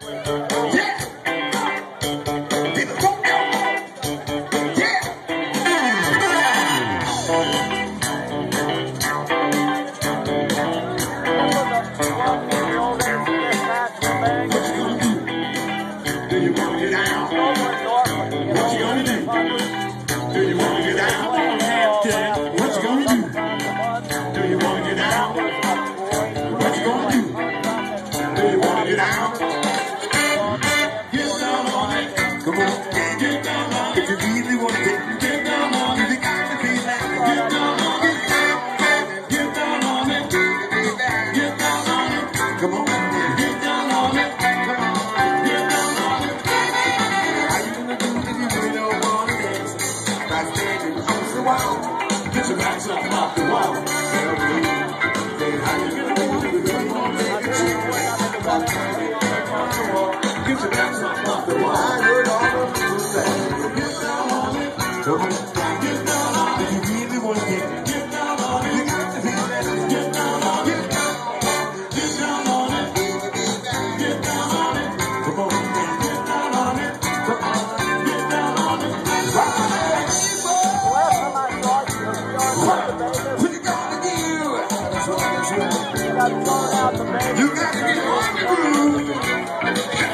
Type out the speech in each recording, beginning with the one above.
Do you want it now? Do you want? gotta turn out the baby. You gotta get on the groove.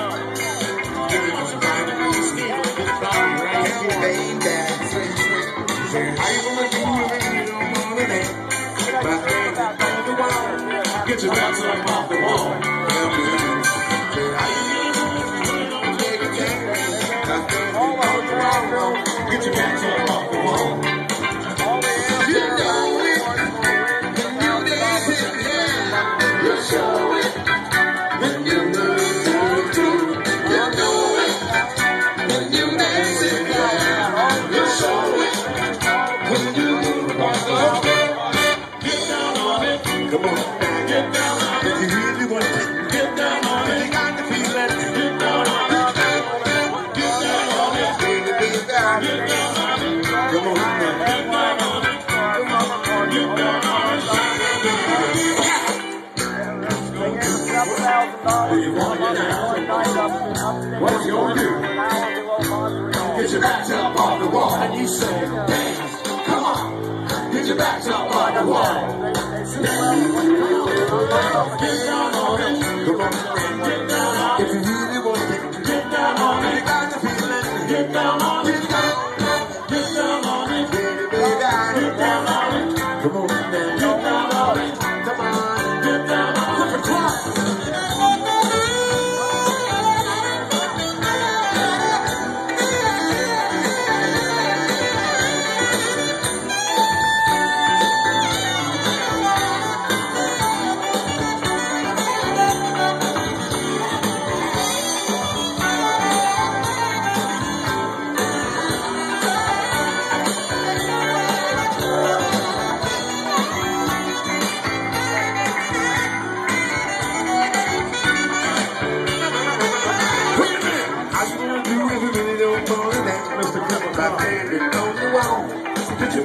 What you gonna do? Get your back up on the wall. And you say, dance, come on. Get your back up on the wall.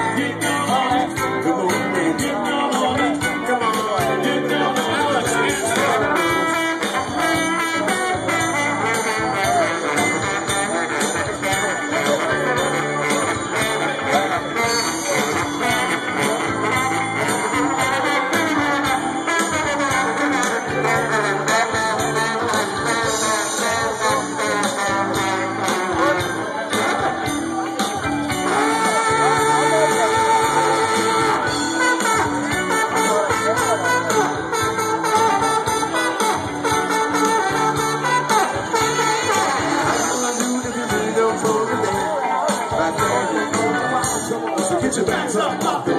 All right. your hands up.